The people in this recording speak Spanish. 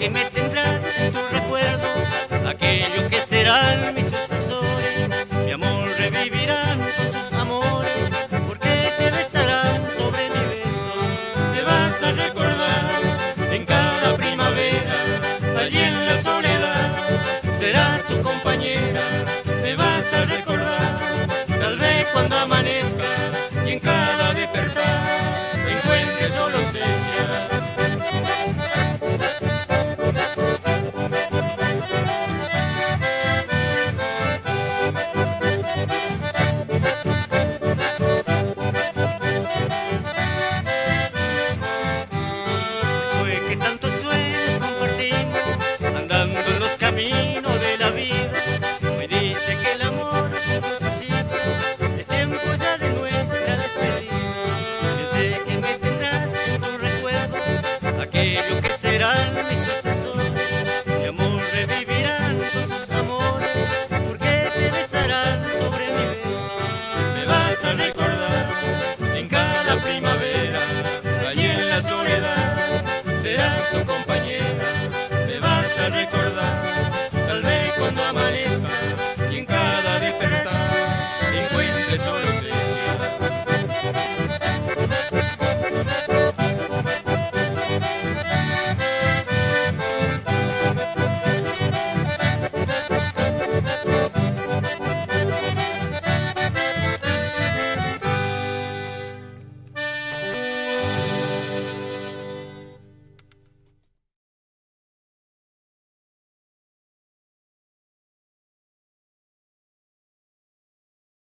que me tendrás en tu recuerdo, aquello que serán mis sucesores. Mi amor revivirán con sus amores, porque te besarán sobre mi beso. Te vas a recordar en cada primavera, allí en la soledad, será tu compañera. Me vas a recordar, tal vez cuando amanezca y en cada despertar encuentre solo ausencia.